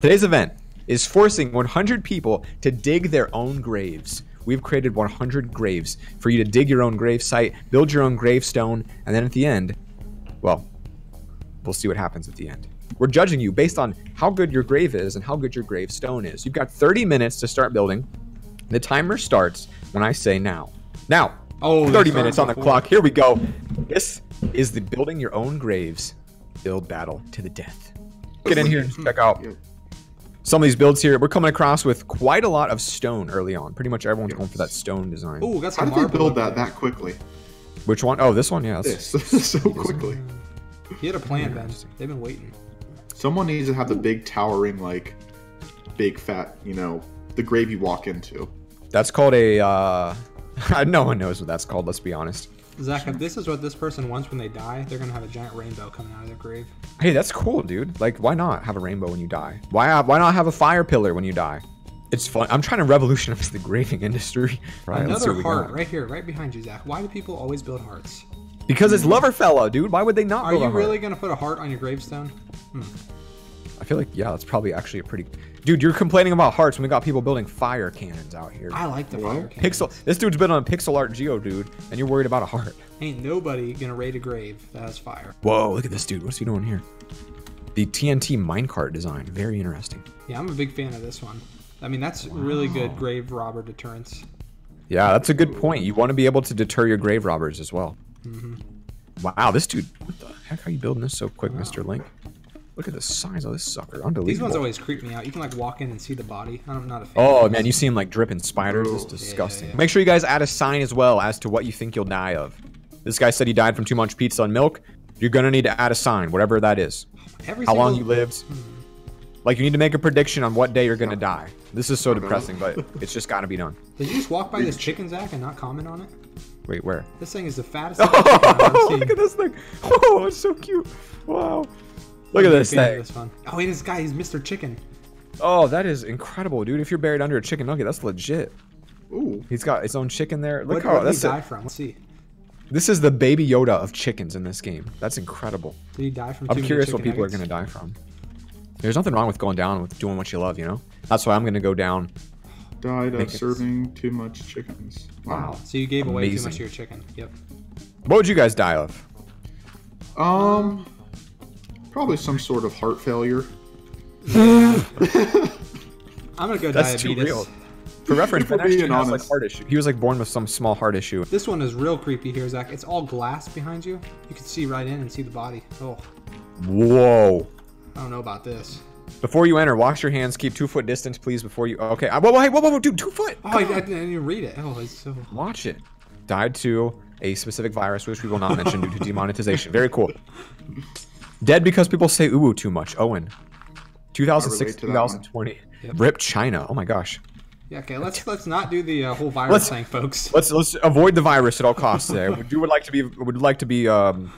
Today's event is forcing 100 people to dig their own graves. We've created 100 graves for you to dig your own grave site, build your own gravestone, and then at the end, well, we'll see what happens at the end. We're judging you based on how good your grave is and how good your gravestone is. You've got 30 minutes to start building. The timer starts when I say now. Now, Oh, 30 minutes on the before. clock. Here we go. This is the building your own graves build battle to the death. Get in here and check out some of these builds here. We're coming across with quite a lot of stone early on. Pretty much everyone's going for that stone design. Oh, that's How some did they build that that quickly? Which one? Oh, this one. Yeah. This so quickly. He had a plan, Ben. They've been waiting. Someone needs to have the big towering like big fat, you know, the grave you walk into. That's called a. Uh, no one knows what that's called. Let's be honest. Zach, if this is what this person wants when they die, they're gonna have a giant rainbow coming out of their grave. Hey, that's cool, dude. Like, why not have a rainbow when you die? Why? uh, Why not have a fire pillar when you die? It's fun. I'm trying to revolutionize the graving industry. Right. Another heart right here, right behind you, Zach. Why do people always build hearts? Because it's Loverfella, dude. Why would they not? Are you really gonna put a heart on your gravestone? I feel like yeah, that's probably actually a pretty. Dude, you're complaining about hearts when we got people building fire cannons out here. I like the What? fire cannon. Pixel. This dude's been on a pixel art geo, dude, and you're worried about a heart. Ain't nobody gonna raid a grave that has fire. Whoa, look at this dude. What's he doing here? The TNT minecart design. Very interesting. Yeah, I'm a big fan of this one. I mean, that's really good grave robber deterrence. Yeah, that's a good point. You want to be able to deter your grave robbers as well. Mm-hmm. Wow, this dude. What the heck are you building this so quick, Mr. Link? Look at the size of this sucker. Unbelievable. These ones always creep me out. You can like walk in and see the body. I'm not a fan. Oh man, you see him like dripping spiders. It's Oh. disgusting. Yeah. Make sure you guys add a sign as well as to what you think you'll die of. This guy said he died from too much pizza and milk. You're gonna need to add a sign, whatever that is. Every How long you lived. Hmm. Like you need to make a prediction on what day you're gonna oh. die. This is so depressing, but it's just gotta be done. Did you just walk by this chicken, Zach, and not comment on it? Wait, where? This thing is the fattest. chicken I've ever Oh, look at this thing. Oh, it's so cute. Wow. Look at this fan thing. This one. Oh, wait, this guy, he's Mr. Chicken. Oh, that is incredible, dude. If you're buried under a chicken nugget, that's legit. Ooh. He's got his own chicken there. Look What, how what did that's he a- die from? Let's see. this is the baby Yoda of chickens in this game. That's incredible. Did he die from? I'm too many curious what chicken people are gonna die from. There's nothing wrong with going down with doing what you love, you know. That's why I'm gonna go down. Died of serving too much chickens. Wow. So you gave away too much of your chicken. Yep. What would you guys die of? Um probably some sort of heart failure. I'm gonna go That's too diabetes. real. For reference, For Ben actually being has like heart issue. He was like born with some small heart issue. This one is real creepy here, Zach. It's all glass behind you. You can see right in and see the body. Oh, Whoa. I don't know about this. Before you enter, wash your hands. Keep two foot distance, please. Before you. Okay. Uh, Whoa, whoa, whoa, whoa, whoa, dude, two foot. Oh, I, I didn't even read it. Oh, it's so. Watch it. Died to a specific virus, which we will not mention due to demonetization. Very cool. Dead because people say ooh too much. Owen. 2006 to 2020. Yep. Rip China. Oh my gosh. Yeah. Okay. Let's let's not do the uh, whole virus Let's- thing, folks. Let's let's avoid the virus at all costs. There, we do would like to be would like to be um,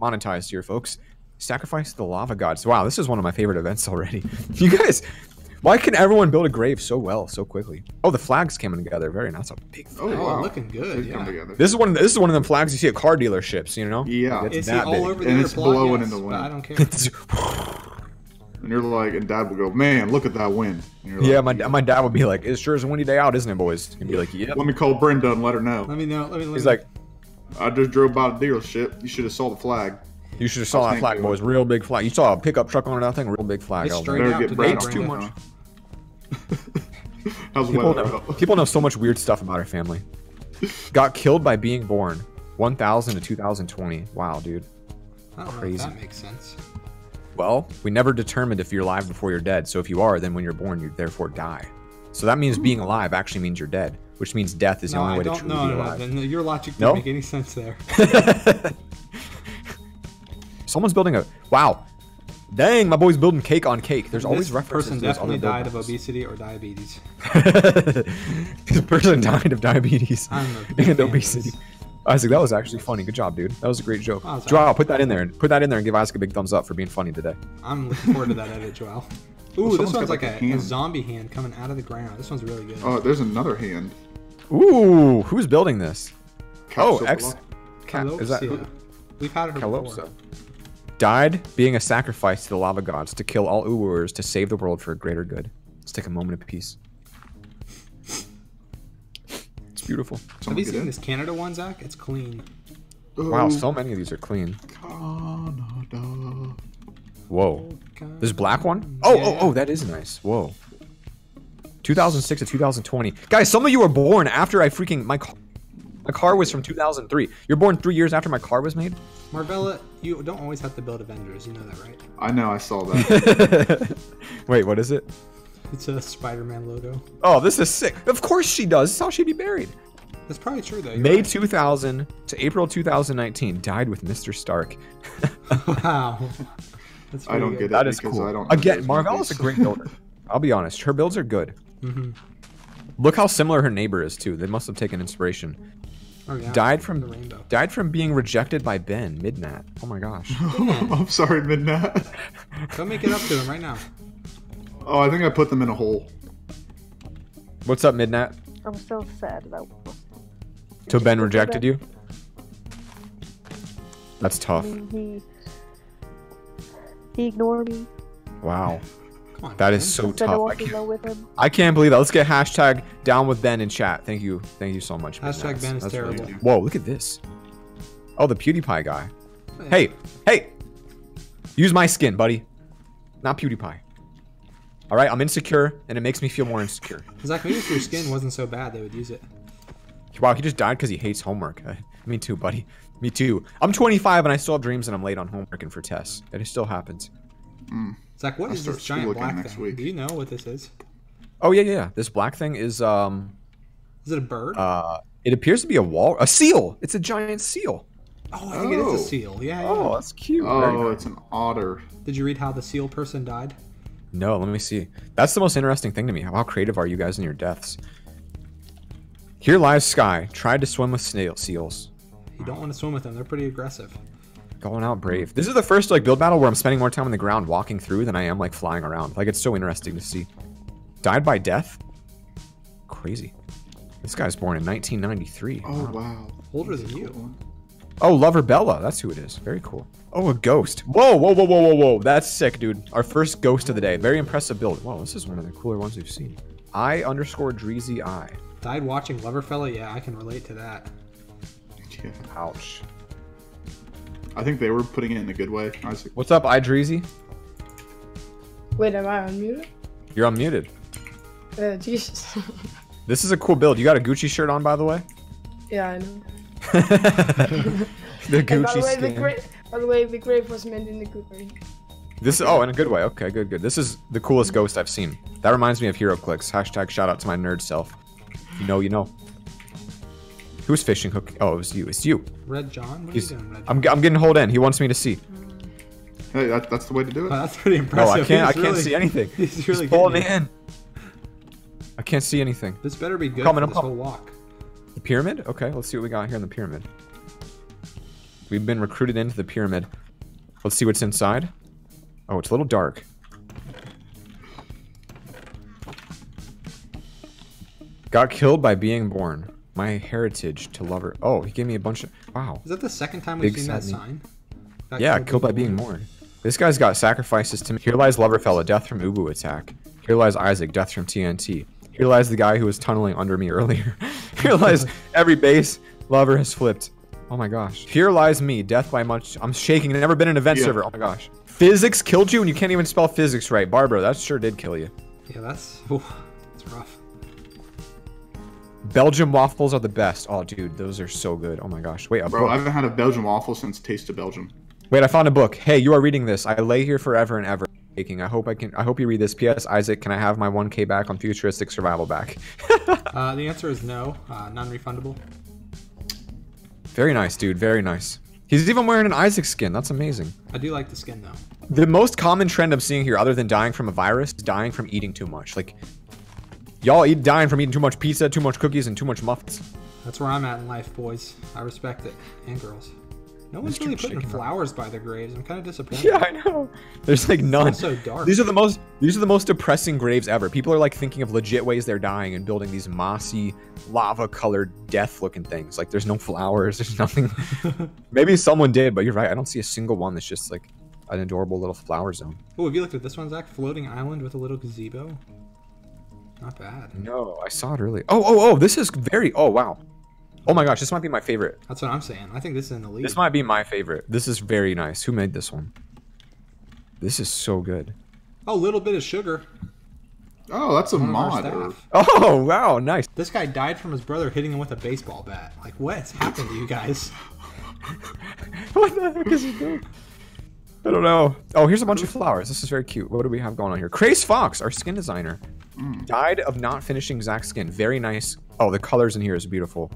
monetized here, folks. Sacrifice the lava gods. Wow, this is one of my favorite events already. You guys, why can everyone build a grave so well so quickly? Oh, the flags coming together. Very nice. That's a big. Oh, Oh, wow. looking good, They come yeah. together. This is one. Of the, this is one of them flags you see at car dealerships. You know. Yeah. Like, Is it's he that all big. over And it's plot? blowing Yes, in the wind. I don't care. And you're like, and dad will go, man, look at that wind. And you're yeah, my my dad would be like, "It sure is a windy day out, isn't it, boys?" He'd be like, yeah. Let me call Brenda and let her know. Let me know. Let me. Let He's me- like, I just drove by the dealership. You should have saw the flag. "You should have saw that Thank flag, you. boys. Real big flag. You saw a pickup truck on that thing, real big flag." It's I was straight like, Better out to Brad It's too much. huh? How's the People know, people know so much weird stuff about our family. Got killed by being born. 1000 to 2020. Wow, dude. I don't know crazy. if that makes sense. Well, we never determined if you're alive before you're dead. So if you are, then when you're born, you therefore die. So that means being alive actually means you're dead, which means death is the only I way to don't. truly No, be no, no. alive. Then your logic No? didn't make any sense there. Someone's building a. Wow. Dang, my boy's building cake on cake. There's always this references person to those definitely died of obesity or diabetes. this person died of diabetes I'm a and obesity. Isaac, that was actually funny. Good job, dude. That was a great joke. Oh, Joao, put that in there. and Put that in there and give Isaac a big thumbs up for being funny today. I'm looking forward to that edit, Joel. Ooh, someone's this got, one's like like, a, a a zombie hand coming out of the ground. This one's really good. Oh, there's another hand. Ooh, who's building this? Oh, Capsule X. block. Cat, is that Calosia. We've had her before. Calosa? Died being a sacrifice to the lava gods to kill all Uwers to save the world for a greater good. Let's take a moment of peace. It's beautiful. Have you get seen this Canada one, Zach? It's clean. Wow, Oh, so many of these are clean. Canada. Whoa. This black one? Oh, Yeah, oh, yeah. oh, that is nice. Whoa. 2006 to 2020. Guys, some of you were born after I freaking my car, my car was from 2003. You're born 3 years after my car was made? Marvella, you don't always have to build Avengers. You know that, right? I know, I saw that. Wait, what is it? It's a Spider-Man logo. Oh, this is sick. Of course she does. This is how she'd be buried. That's probably true though. You're May right. 2000 to April 2019. Died with Mr. Stark. Wow. That's I don't pretty get it good. That is because cool. I don't know Again, those Marvella's a great builder. I'll be honest. Her builds are good. Mhm. Look how similar her neighbor is too. They must have taken inspiration. Oh, yeah. Died from The rainbow. died from being rejected by Ben Midnat. Oh my gosh. I'm sorry, Midnight. Go make it up to him right now. Oh, I think I put them in a hole. What's up, Midnat? I'm so sad about. So Ben rejected you? That's tough. He he ignored me. Wow. Come on. That man. is so Said I tough. I can't, with him. I can't believe that. Let's get hashtag down with Ben in chat. Thank you. Thank you so much. Hashtag Midnat. Ben is That's really terrible. good. Whoa, look at this. Oh, the PewDiePie guy. Hey, hey! Use my skin, buddy. Not PewDiePie. Alright, I'm insecure, and it makes me feel more insecure. Zach, maybe if your skin wasn't so bad, they would use it. Wow, he just died because he hates homework. Me too, buddy. Me too. I'm 25 and I still have dreams and I'm late on homework and for tests. And it still happens. Hmm. Zach, what I'll is this giant black next thing? week. Do you know what this is? Oh yeah, yeah, yeah. This black thing is um Is it a bird? uh it appears to be a wall a seal. It's a giant seal. oh, I think it is oh. a seal. Yeah, yeah. Oh, that's cute. Very Oh, nice. it's an otter. Did you read how the seal person died? No, let me see. That's the most interesting thing to me. How creative are you guys in your deaths? Here lies Sky, tried to swim with snail seals. You don't want to swim with them. They're pretty aggressive. Going out brave. This is the first like build battle where I'm spending more time on the ground walking through than I am like flying around. Like it's so interesting to see. Died by death? Crazy. This guy's born in 1993. Oh, wow. Older than you. Oh, Lover Bella. That's who it is. Very cool. Oh, a ghost. Whoa, whoa, whoa, whoa, whoa, whoa. That's sick, dude. Our first ghost of the day. Very impressive build. Whoa, this is one of the cooler ones we've seen. I underscore Dreezy I. Died watching Lover Loverfella? Yeah, I can relate to that. Yeah. Ouch. I think they were putting it in a good way. Isaac. What's up, I Dreezy? Wait, am I unmuted? You're unmuted. Uh, Jesus. This is a cool build. You got a Gucci shirt on, by the way? yeah, I know. the And by Gucci the way, the skin. grave, by the way, the grave was meant in the good way. This is oh, in a good way. Okay, good, good. This is the coolest ghost I've seen. That reminds me of Hero Clicks. Hashtag shout out to my nerd self. You know, you know. Who's fishing hook? Oh, it was you. It's you. Red John? What are you doing, Red John? I'm, I'm getting hold in. He wants me to see. Hey, that, that's the way to do Oh, it. that's pretty impressive. No. I can't. I can't really- see anything. He's really He's pulling me in. I can't see anything. This better be good coming, for I'm this coming. whole walk. The pyramid? Okay, let's see what we got here in the pyramid. We've been recruited into the pyramid. Let's see what's inside. Oh, it's a little dark. Got killed by being born. My heritage to lover. Oh, he gave me a bunch of. Wow. Is that the second time we've Big seen that sign? Got Yeah, killed by being born. This guy's got sacrifices to me. Here lies Loverfella, death from Ubu attack. Here lies Isaac, death from TNT. Here lies the guy who was tunneling under me earlier. Here lies every base lover has flipped. Oh my gosh. Here lies me, death by much. I'm shaking. Never been an event Yeah. server. Oh my gosh. Physics killed you and you can't even spell physics right. Barbara, that sure did kill you. Yeah, that's ooh, that's rough. Belgium waffles are the best. Oh, dude, those are so good. Oh my gosh. Wait, a Bro, book. I haven't had a Belgian waffle since Taste of Belgium. Wait, I found a book. Hey, you are reading this. I lay here forever and ever. Aching. I hope I can. I hope you read this. P.S. Isaac, can I have my 1K back on futuristic survival back? Uh, the answer is no, uh, non-refundable. Very nice, dude. Very nice. He's even wearing an Isaac skin. That's amazing. I do like the skin though. The most common trend I'm seeing here, other than dying from a virus, is dying from eating too much. Like, y'all eat dying from eating too much pizza, too much cookies, and too much muffins. That's where I'm at in life, boys. I respect it, and girls. No one's really putting flowers by their graves. I'm kind of disappointed. Yeah, I know. There's like none. So dark. These are the most. These are the most depressing graves ever. People are like thinking of legit ways they're dying and building these mossy, lava-colored, death-looking things. Like there's no flowers. There's nothing. Maybe someone did, but you're right. I don't see a single one that's just like an adorable little flower zone. Oh, have you looked at this one, Zach? Floating island with a little gazebo. Not bad. No, I saw it earlier. Oh, oh, oh, this is very. Oh, wow. Oh my gosh, this might be my favorite. That's what I'm saying. I think this is in the lead. This might be my favorite. This is very nice. Who made this one? This is so good. Oh, little bit of sugar. Oh, that's a One mod. or- Oh, wow, nice. This guy died from his brother hitting him with a baseball bat. Like, what's happened to you guys? what the heck is he doing? I don't know. Oh, here's a bunch of flowers. This is very cute. What do we have going on here? Craze Fox, our skin designer, mm. died of not finishing Zach's skin. Very nice. Oh, the colors in here is beautiful.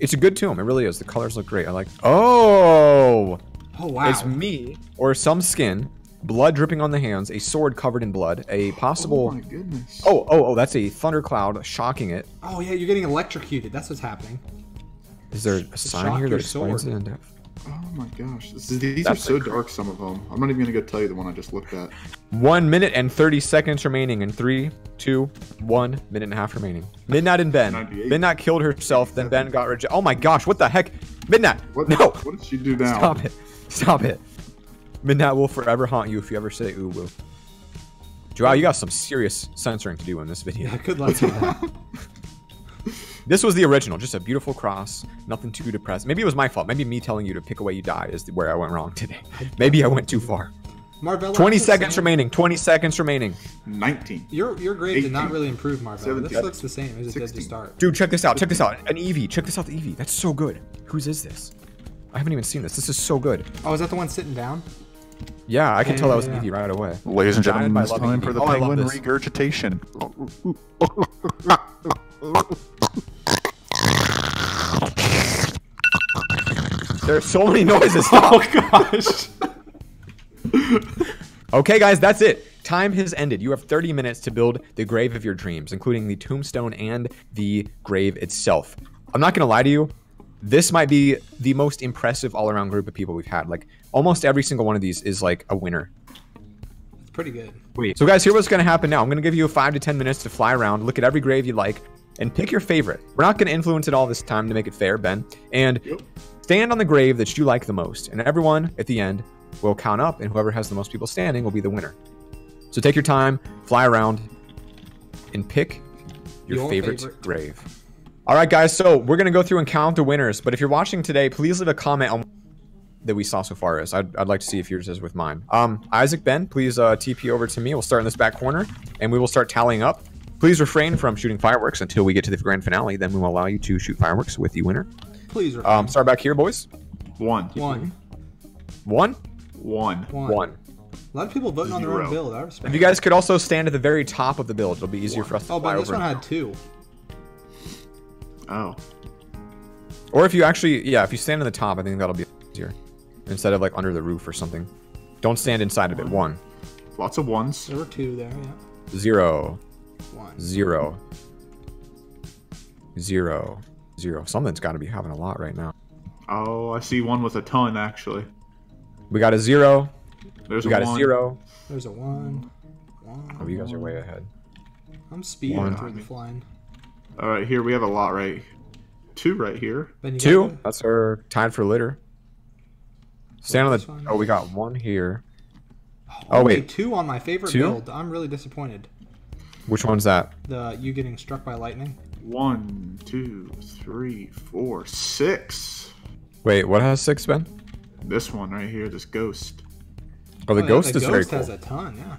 It's a good tomb. It really is. The colors look great. I like. Oh, Oh wow. it's me or some skin, blood dripping on the hands, a sword covered in blood, a possible. Oh my goodness. Oh, oh, oh, that's a thundercloud shocking it. Oh yeah, you're getting electrocuted. That's what's happening. Is there a sign here that explains it in depth? Oh my gosh. This these That's are so like- dark, some of them. I'm not even going to go tell you the one I just looked at. One minute and 30 seconds remaining in three, two, one minute and a half remaining. Midnight and Ben. Midnight killed herself, then Ben got rejected. Oh my gosh, what the heck? Midnight! What, No! what did she do now? Stop it. Stop it. Midnight will forever haunt you if you ever say ooh woo. Joao, you got some serious censoring to do in this video. Yeah, good luck to that. This was the original, just a beautiful cross, nothing too depressed. Maybe it was my fault. Maybe me telling you to pick away you die is where I went wrong today. Maybe I went too far. Marvella. 20 seconds saying, remaining. 20 seconds remaining. 19. Your your grade did not really improve, Marvella. This looks the same as it did to start. Dude, check this out. Check this out. An Eevee. Check this out. The Eevee. That's so good. Whose is this? I haven't even seen this. This is so good. Oh, is that the one sitting down? Yeah, I can Yeah, tell that was an yeah. Eevee right away. Ladies and gentlemen, it's time me. for the Oh, penguin regurgitation. There are so many noises. Oh gosh. okay, guys, that's it. Time has ended. You have 30 minutes to build the grave of your dreams, including the tombstone and the grave itself. I'm not going to lie to you. This might be the most impressive all around group of people we've had. Like, almost every single one of these is like a winner. It's pretty good. Wait. So guys, here's what's gonna happen now. I'm gonna give you five to ten minutes to fly around, look at every grave you like, and pick your favorite. We're not gonna influence it all this time to make it fair, Ben. And stand on the grave that you like the most. And everyone at the end will count up, and whoever has the most people standing will be the winner. So take your time, fly around, and pick your, Your favorite, favorite. grave. All right, guys. So we're gonna go through and count the winners. But if you're watching today, please leave a comment on that we saw so far is. I'd, I'd like to see if yours is with mine. Um, Isaac, Ben, please uh, TP over to me. We'll start in this back corner, and we will start tallying up. Please refrain from shooting fireworks until we get to the grand finale. Then we will allow you to shoot fireworks with the winner. Please. refrain. Um, start back here, boys. One. one. One, One. One. one. A lot of people voting on their own Zero. build. I respect. If you guys could also stand at the very top of the build, it'll be easier for us to Oh, fly but this over. one had two. Oh. Or if you actually, yeah, if you stand in the top, I think that'll be easier instead of like under the roof or something. Don't stand inside of it. One, Lots of ones. There were two there. Yeah. zero, One. zero, zero, zero. Something's got to be having a lot right now. Oh, I see one with a ton, actually. We got a zero. There's We got a a zero. There's a one. One. Oh, you guys are way ahead. I'm speeding One. through the flying. All right, here we have a lot right. Two right here. Ben, Two. one? That's our tied for litter. Stand on the. fine. Oh, we got one here. Oh, Oh, wait, wait. two on my favorite Two? build. I'm really disappointed. Which one's that? The you getting struck by lightning. One, two, three, four, six. Wait, what has six been? This one right here, this ghost. Oh, the oh, yeah, ghost the is ghost very cool. Ghost has a ton. Yeah.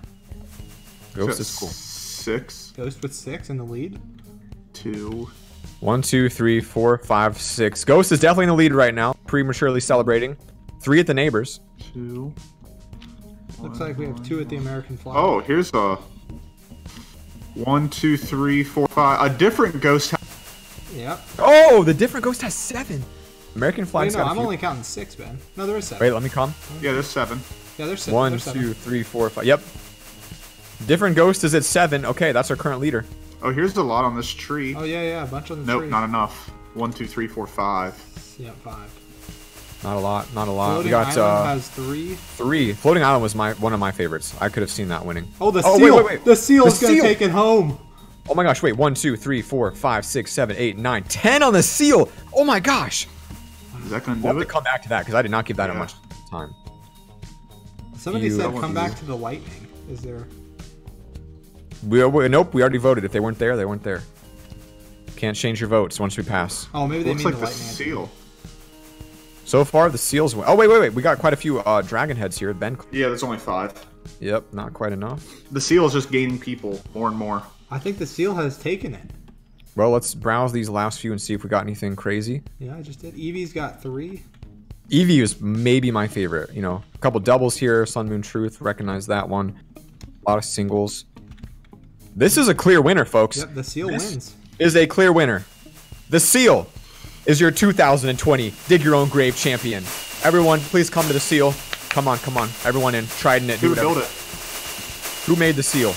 Ghost So is cool. Six, Ghost with six in the lead. two. One, two, three, four, five, six. Ghost is definitely in the lead right now. Prematurely celebrating. Three at the neighbors. Two. Looks like we have two at the American flag. Oh, here's a one, two, three, four, five. A different ghost. ha- Yep. Oh, the different ghost has seven. American Wait, flag's no, got a I'm few. only counting six, Ben. No, there is seven. Wait, let me come. Yeah, there's seven. Yeah, there's seven. One, there's seven. two, three, four, five. Yep. Different ghost is at seven. Okay, that's our current leader. Oh, here's a lot on this tree. Oh yeah, yeah, a bunch on the nope, tree. not enough. One, two, three, four, five. Yeah, five. Not a lot. Not a lot. Floating we got Island uh, has three. three. Floating Island was my one of my favorites. I could have seen that winning. Oh, the Oh, seal! wait, wait. The seal The is gonna seal! take it home. Oh my gosh! Wait, one, two, three, four, five, six, seven, eight, nine, ten on the seal. Oh my gosh! Is that gonna We'll have do to come back to that because I did not give that a Yeah. much time. Somebody You- said come back to the lightning. Is there? We, we, nope, we already voted. If they weren't there, they weren't there. Can't change your votes once we pass. Oh, maybe they Looks mean like the the lightning. seal. So far, the seals win. Oh, wait, wait, wait. We got quite a few uh, dragon heads here. Ben. Yeah, there's only five. Yep, not quite enough. The seal is just gaining people more and more. I think the seal has taken it. Well, let's browse these last few and see if we got anything crazy. Yeah, I just did. Eevee's got three. Eevee is maybe my favorite. You know, a couple doubles here. Sun Moon Truth, recognize that one. A lot of singles. This is a clear winner, folks. Yep, the seal This- wins. Is a clear winner. The Seal is your 2020 Dig Your Own Grave champion. Everyone, please come to the Seal. Come on, come on. Everyone in. Trident it. Do Who built it? Who made the Seal?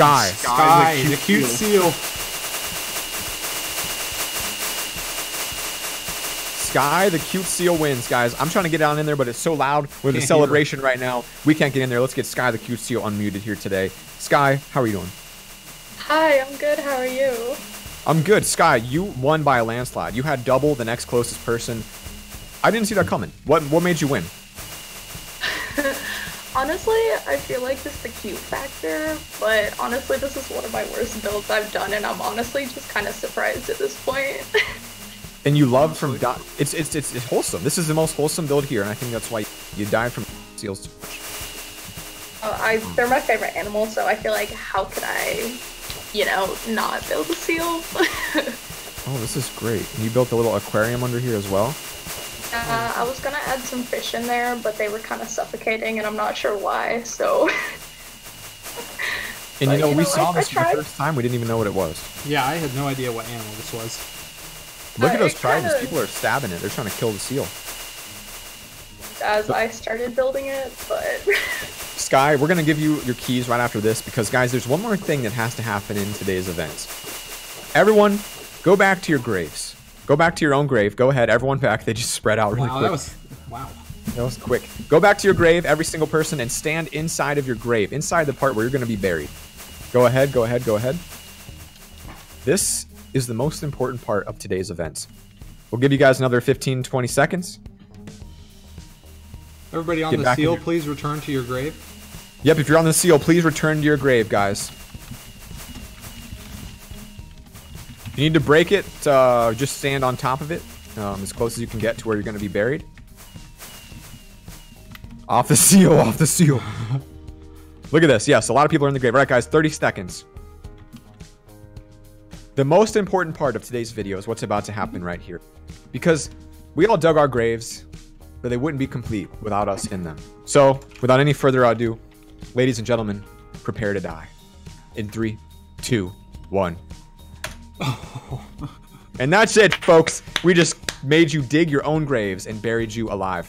Sky. Sky, the cute seal. Sky, the cute seal wins, guys. I'm trying to get down in there, but it's so loud. We're in a Can't celebration right now. We can't get in there. Let's get Sky, the cute seal, unmuted here today. Sky, how are you doing? Hi, I'm good. How are you? I'm good. Sky, you won by a landslide. You had double the next closest person. I didn't see that coming. What what made you win? Honestly, I feel like it's the cute factor, but honestly, this is one of my worst builds I've done, and I'm honestly just kind of surprised at this point. And you love from di- it's, it's it's it's wholesome. This is the most wholesome build here, and I think that's why you died from seals too much. Uh, I, they're my favorite animal, so I feel like how could I, you know, not build a seal? Oh, this is great. And you built a little aquarium under here as well. uh, I was gonna add some fish in there, but they were kind of suffocating, and I'm not sure why. So And But, you know, you we know, saw I- this I for the first time. We didn't even know what it was. Yeah, I had no idea what animal this was. Look Uh, at those it tridents. kinda- People are stabbing it. They're trying to kill the seal. as I started building it, but Sky, we're gonna give you your keys right after this because, guys, there's one more thing that has to happen in today's events. Everyone, go back to your graves. Go back to your own grave. Go ahead, everyone back. They just spread out really Wow, quick. that was wow. That was quick. Go back to your grave, every single person, and stand inside of your grave, inside the part where you're going to be buried. Go ahead, go ahead, go ahead. This is the most important part of today's events. We'll give you guys another 15, 20 seconds. Everybody on Get the seal, please return to your grave. Yep, if you're on the seal, please return to your grave, guys. If you need to break it, uh, just stand on top of it, um, as close as you can get to where you're going to be buried. Off the seal, off the seal. Look at this. Yes, a lot of people are in the grave. All right, guys, 30 seconds. The most important part of today's video is what's about to happen right here. Because we all dug our graves, but they wouldn't be complete without us in them. So, without any further ado, ladies and gentlemen, prepare to die. In three, two, one. and that's it, folks. We just made you dig your own graves and buried you alive.